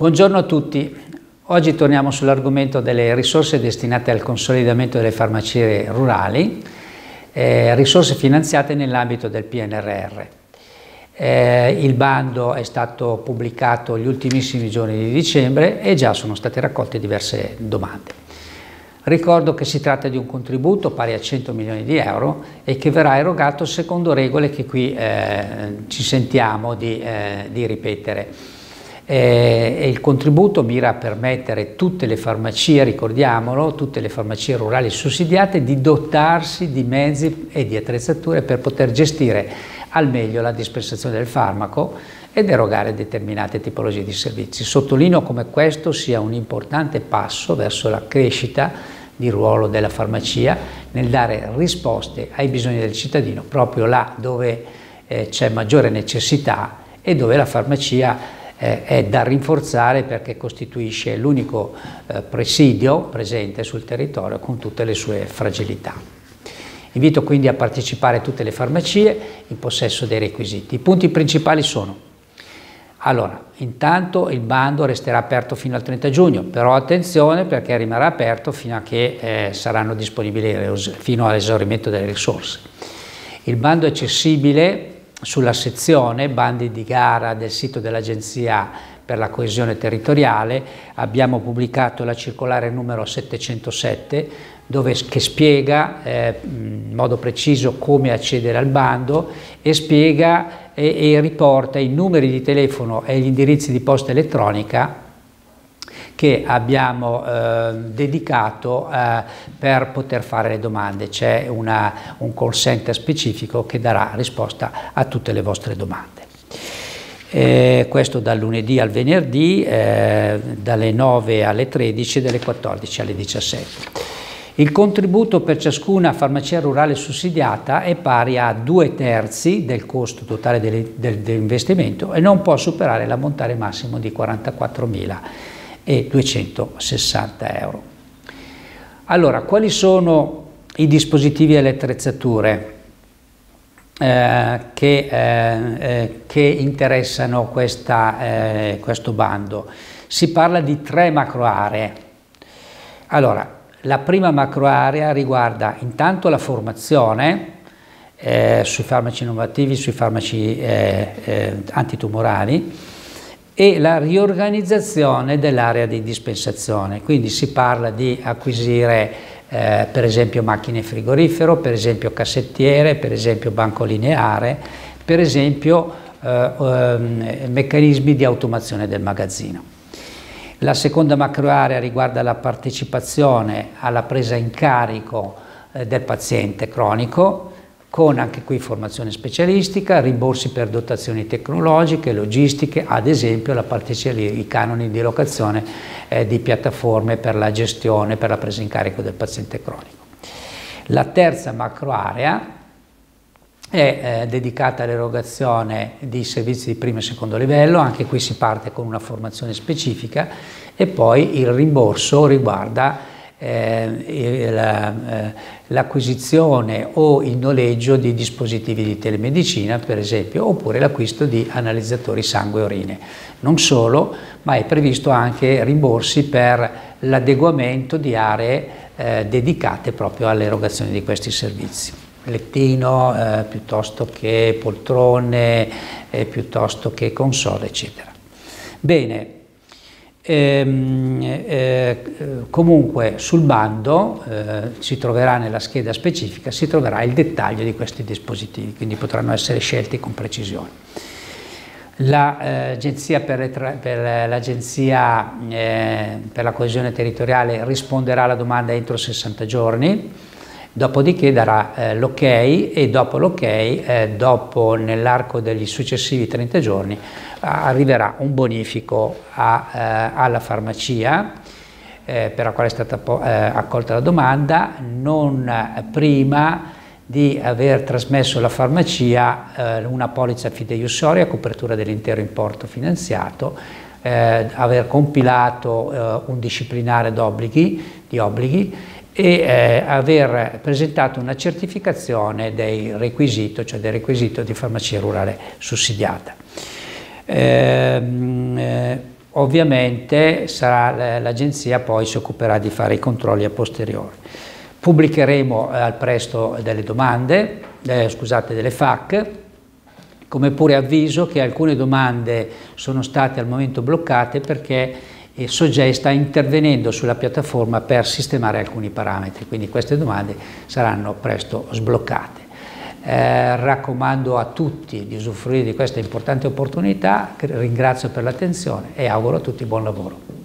Buongiorno a tutti. Oggi torniamo sull'argomento delle risorse destinate al consolidamento delle farmacie rurali, eh, risorse finanziate nell'ambito del PNRR. Eh, il bando è stato pubblicato gli ultimissimi giorni di dicembre e già sono state raccolte diverse domande. Ricordo che si tratta di un contributo pari a 100 milioni di euro e che verrà erogato secondo regole che qui eh, ci sentiamo di, eh, di ripetere eh, il contributo mira a permettere tutte le farmacie, ricordiamolo, tutte le farmacie rurali sussidiate di dotarsi di mezzi e di attrezzature per poter gestire al meglio la dispensazione del farmaco ed erogare determinate tipologie di servizi. Sottolineo come questo sia un importante passo verso la crescita di ruolo della farmacia nel dare risposte ai bisogni del cittadino proprio là dove eh, c'è maggiore necessità e dove la farmacia eh, è da rinforzare perché costituisce l'unico eh, presidio presente sul territorio con tutte le sue fragilità. Invito quindi a partecipare tutte le farmacie in possesso dei requisiti. I punti principali sono allora, intanto il bando resterà aperto fino al 30 giugno, però attenzione perché rimarrà aperto fino a che eh, saranno disponibili fino all'esaurimento delle risorse. Il bando è accessibile sulla sezione bandi di gara del sito dell'Agenzia per la coesione territoriale. Abbiamo pubblicato la circolare numero 707 dove, che spiega eh, in modo preciso come accedere al bando e spiega e, e riporta i numeri di telefono e gli indirizzi di posta elettronica che abbiamo eh, dedicato eh, per poter fare le domande. C'è un call center specifico che darà risposta a tutte le vostre domande. Eh, questo dal lunedì al venerdì, eh, dalle 9 alle 13 e dalle 14 alle 17. Il contributo per ciascuna farmacia rurale sussidiata è pari a due terzi del costo totale dell'investimento e non può superare l'ammontare massimo di 44.000 e 260 euro. Allora, quali sono i dispositivi e le attrezzature eh, che, eh, eh, che, interessano questa, eh, questo bando? Si parla di tre macro aree. Allora, la prima macro area riguarda intanto la formazione eh, sui farmaci innovativi, sui farmaci eh, antitumorali, e la riorganizzazione dell'area di dispensazione. Quindi si parla di acquisire eh, per esempio macchine frigorifero, per esempio cassettiere, per esempio banco lineare, per esempio eh, eh, meccanismi di automazione del magazzino. La seconda macroarea riguarda la partecipazione alla presa in carico eh, del paziente cronico, con anche qui formazione specialistica, rimborsi per dotazioni tecnologiche, logistiche, ad esempio la i canoni di locazione eh, di piattaforme per la gestione, per la presa in carico del paziente cronico. La terza macro area è eh, dedicata all'erogazione di servizi di primo e secondo livello, anche qui si parte con una formazione specifica e poi il rimborso riguarda eh, l'acquisizione o il noleggio di dispositivi di telemedicina, per esempio, oppure l'acquisto di analizzatori sangue e urine. Non solo, ma è previsto anche rimborsi per l'adeguamento di aree eh, dedicate proprio all'erogazione di questi servizi. Lettino eh, piuttosto che poltrone, eh, piuttosto che console, eccetera. Bene, Ehm, eh, comunque sul bando eh, si troverà nella scheda specifica, si troverà il dettaglio di questi dispositivi, quindi potranno essere scelti con precisione. L'Agenzia eh, per, per, eh, per la coesione territoriale risponderà alla domanda entro 60 giorni, dopodiché darà eh, l'ok e dopo l'ok, eh, dopo nell'arco degli successivi 30 giorni, arriverà un bonifico a, eh, alla farmacia eh, per la quale è stata eh, accolta la domanda, non prima di aver trasmesso alla farmacia eh, una polizza fideiussoria a copertura dell'intero importo finanziato, aver compilato un disciplinare di obblighi e aver presentato una certificazione dei requisiti, cioè del requisito di farmacia rurale sussidiata. Ehm, eh, ovviamente l'agenzia poi si occuperà di fare i controlli a posteriori. Pubblicheremo eh, al presto delle domande, eh, scusate, delle FAC, come pure avviso che alcune domande sono state al momento bloccate perché il Sogei sta intervenendo sulla piattaforma per sistemare alcuni parametri, quindi queste domande saranno presto sbloccate. Eh, raccomando a tutti di usufruire di questa importante opportunità, ringrazio per l'attenzione e auguro a tutti buon lavoro.